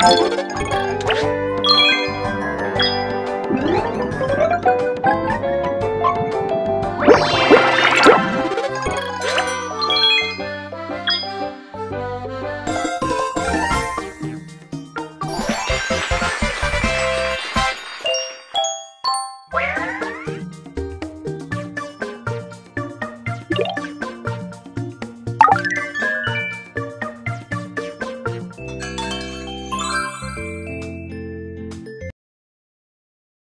Bye.